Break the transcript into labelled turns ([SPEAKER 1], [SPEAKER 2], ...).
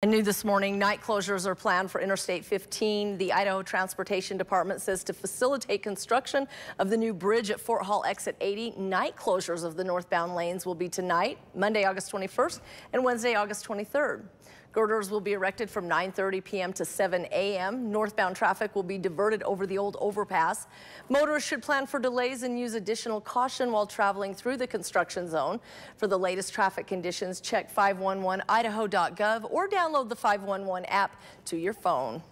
[SPEAKER 1] And new this morning, night closures are planned for Interstate 15. The Idaho Transportation Department says to facilitate construction of the new bridge at Fort Hall Exit 80, night closures of the northbound lanes will be tonight, Monday, August 21st, and Wednesday, August 23rd. Girders will be erected from 9.30 p.m. to 7 a.m. Northbound traffic will be diverted over the old overpass. Motorists should plan for delays and use additional caution while traveling through the construction zone. For the latest traffic conditions, check 511idaho.gov or download the 511 app to your phone.